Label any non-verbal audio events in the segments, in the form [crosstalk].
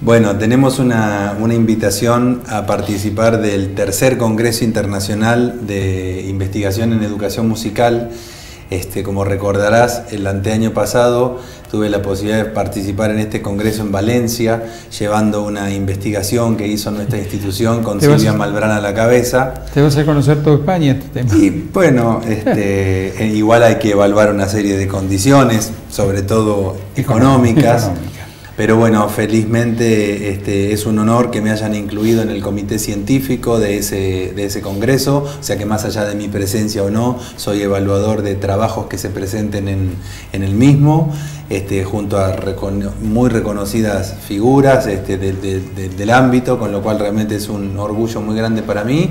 Bueno, tenemos una, una, invitación a participar del tercer Congreso Internacional de Investigación en Educación Musical. Este, como recordarás, el anteaño pasado tuve la posibilidad de participar en este congreso en Valencia, llevando una investigación que hizo nuestra institución con Silvia Malbrana a la cabeza. Te vas a conocer toda España este tema. Y bueno, este, eh, igual hay que evaluar una serie de condiciones, sobre todo económicas. Pero bueno, felizmente este, es un honor que me hayan incluido en el comité científico de ese, de ese congreso, o sea que más allá de mi presencia o no, soy evaluador de trabajos que se presenten en, en el mismo, este, junto a muy reconocidas figuras este, del ámbito, con lo cual realmente es un orgullo muy grande para mí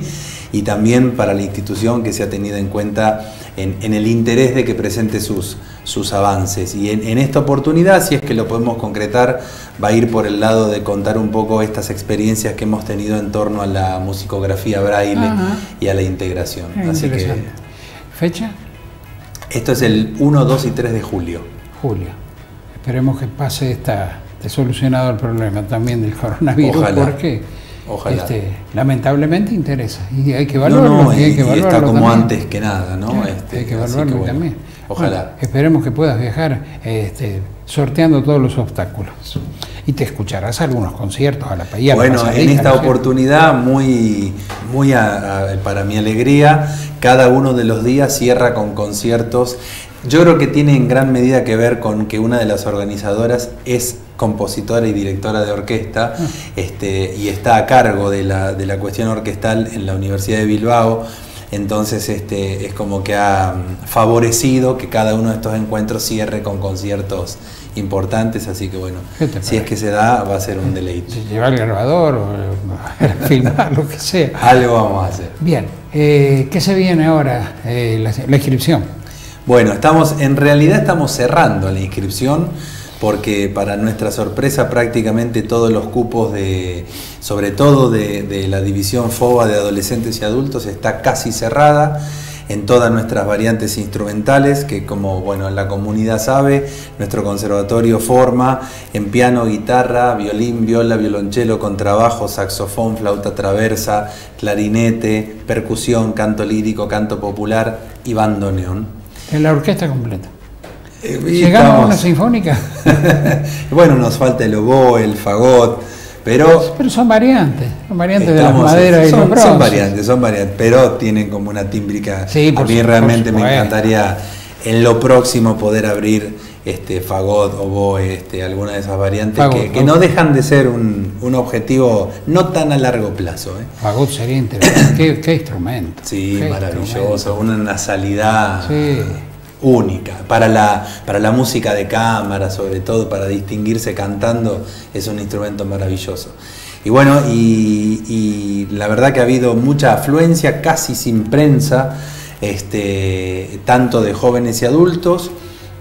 y también para la institución que se ha tenido en cuenta en, el interés de que presente sus, sus avances. Y en, esta oportunidad, si es que lo podemos concretar, va a ir por el lado de contar un poco estas experiencias que hemos tenido en torno a la musicografía braille y a la integración. Así que, ¿Fecha? Esto es el 1, 2 y 3 de julio. Julio. Esperemos que pase esta, esté solucionado el problema también del coronavirus. Ojalá. Porque Ojalá. Este, lamentablemente interesa y hay que evaluarlo. y, hay que está como antes que nada, ¿no? Este, hay que evaluarlo también. Ojalá. esperemos que puedas viajar este, sorteando todos los obstáculos. Y te escucharás algunos conciertos a la paella. Bueno, en esta oportunidad, muy, muy para mi alegría, cada uno de los días cierra con conciertos yo creo que tiene en gran medida que ver con que una de las organizadoras es compositora y directora de orquesta ah. este, y está a cargo de la, de la, cuestión orquestal en la Universidad de Bilbao. Entonces este, es como que ha mm, favorecido que cada uno de estos encuentros cierre con conciertos importantes, así que bueno, si es que se da, va a ser un deleite. Llevar el grabador o [laughs] filmar, lo que sea. Algo vamos a hacer. Bien, eh, ¿qué se viene ahora? Eh, la inscripción. Bueno, estamos, en realidad estamos cerrando la inscripción porque para nuestra sorpresa prácticamente todos los cupos de, sobre todo de, la división FOBA de adolescentes y adultos está casi cerrada en todas nuestras variantes instrumentales, que como bueno, la comunidad sabe, nuestro conservatorio forma en piano, guitarra, violín, viola, violonchelo, contrabajo, saxofón, flauta traversa, clarinete, percusión, canto lírico, canto popular y bandoneón. En la orquesta completa. Eh, ¿Llegamos a una sinfónica? [laughs] bueno, nos falta el oboe, el fagot, pero... Pero son variantes, son variantes de las maderas y son, Son variantes, son variantes, pero tienen como una tímbrica. Sí, a mí realmente me encantaría en lo próximo poder abrir este fagot, oboe, este, alguna de esas variantes que, no dejan de ser un, objetivo no tan a largo plazo. ¿eh? Fagot sería interesante. ¿Qué, instrumento? Sí, maravilloso, una nasalidad única. Para la, para la música de cámara, sobre todo, para distinguirse cantando, es un instrumento maravilloso. Y bueno, y, la verdad que ha habido mucha afluencia, casi sin prensa, este, tanto de jóvenes y adultos,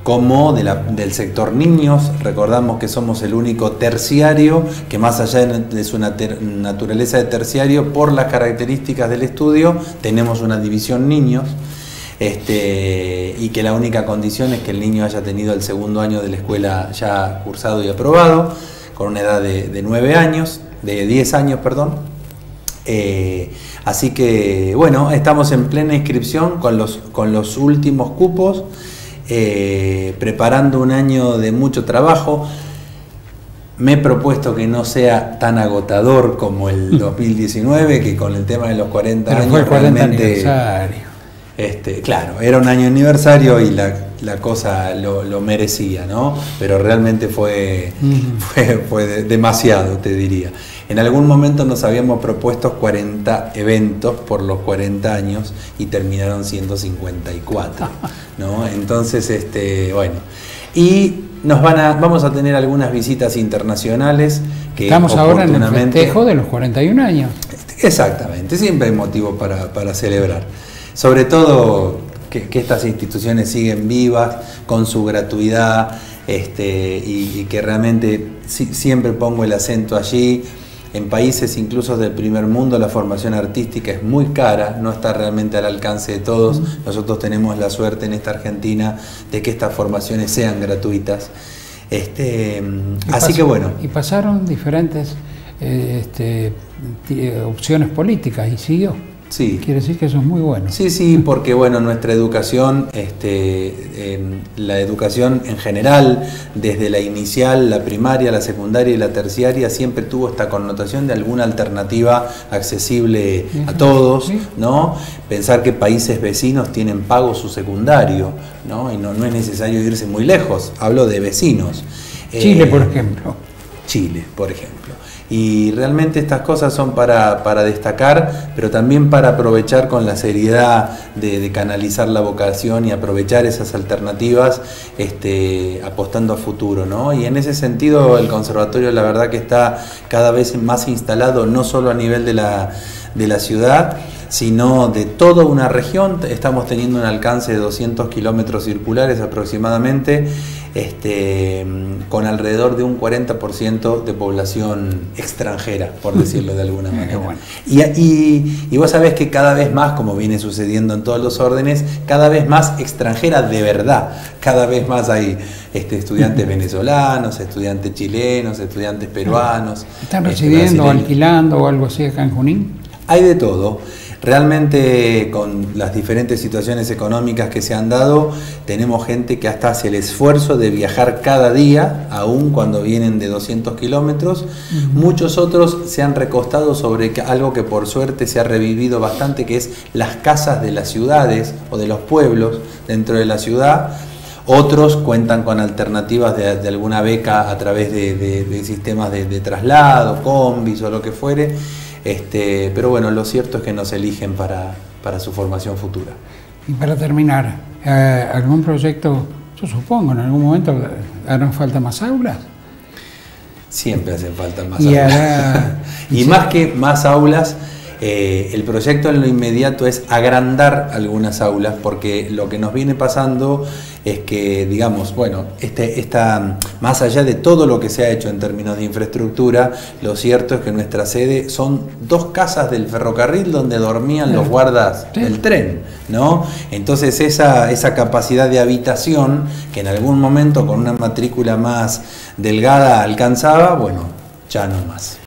como del sector niños. Recordamos que somos el único terciario que más allá de su naturaleza de terciario, por las características del estudio, tenemos una división niños. Este, y que la única condición es que el niño haya tenido el segundo año de la escuela ya cursado y aprobado, con una edad de, nueve años, de 10 años, perdón. Eh, así que, bueno, estamos en plena inscripción con los, con los últimos cupos. Eh, preparando un año de mucho trabajo. Me he propuesto que no sea tan agotador como el [laughs] 2019, que con el tema de los 40 años fue 40 aniversario. Este, claro, era un año aniversario y la, cosa lo, merecía, ¿no? Pero realmente fue, [laughs] fue, fue demasiado, te diría. En algún momento nos habíamos propuesto 40 eventos por los 40 años y terminaron siendo 54, [laughs] ¿no? Entonces, este, bueno, y nos van a, vamos a tener algunas visitas internacionales que Estamos ahora en el festejo de los 41 años. Exactamente, siempre hay motivo para, celebrar. Sobre todo que, estas instituciones siguen vivas, con su gratuidad, este, y, y que realmente siempre pongo el acento allí en países incluso del primer mundo la formación artística es muy cara, no está realmente al alcance de todos. Nosotros tenemos la suerte en esta Argentina de que estas formaciones sean gratuitas. Este, así que bueno. Y pasaron diferentes eh, este, opciones políticas y siguió. Sí. Quiere decir que eso es muy bueno. Sí, sí, porque bueno, nuestra educación, este, la educación en general, desde la inicial, la primaria, la secundaria y la terciaria, siempre tuvo esta connotación de alguna alternativa accesible a todos, ¿no? Pensar que países vecinos tienen pago su secundario, ¿no? Y no, no es necesario irse muy lejos, hablo de vecinos. Chile, por eh, ejemplo. Chile, por ejemplo. Y realmente estas cosas son para, destacar, pero también para aprovechar con la seriedad de, canalizar la vocación y aprovechar esas alternativas este, apostando a futuro. ¿no? Y en ese sentido el conservatorio la verdad que está cada vez más instalado, no solo a nivel de la, de la ciudad, sino de toda una región. Estamos teniendo un alcance de 200 kilómetros circulares aproximadamente, este, con alrededor de un 40% de población extranjera, por decirlo de alguna [laughs] manera. Y, y, vos sabés que cada vez más, como viene sucediendo en todos los órdenes, cada vez más extranjera de verdad, cada vez más hay este, estudiantes [laughs] venezolanos, estudiantes chilenos, estudiantes peruanos. ¿Están este, residiendo, alquilando o algo así acá en Junín? Hay de todo. Realmente con las diferentes situaciones económicas que se han dado, tenemos gente que hasta hace el esfuerzo de viajar cada día, aún cuando vienen de 200 kilómetros. Muchos otros se han recostado sobre algo que por suerte se ha revivido bastante, que es las casas de las ciudades o de los pueblos dentro de la ciudad. Otros cuentan con alternativas de, alguna beca a través de, sistemas de, traslado, combis o lo que fuere. Este, pero bueno, lo cierto es que nos eligen para, su formación futura. Y para terminar, eh, ¿algún proyecto, yo supongo, en algún momento harán falta más aulas? Siempre hacen falta más aulas. [laughs] y más que más aulas, eh, el proyecto en lo inmediato es agrandar algunas aulas porque lo que nos viene pasando es que, digamos, bueno, este, esta, más allá de todo lo que se ha hecho en términos de infraestructura, lo cierto es que nuestra sede son dos casas del ferrocarril donde dormían los guardas del tren, ¿no? Entonces esa, esa capacidad de habitación que en algún momento con una matrícula más delgada alcanzaba, bueno, ya no más.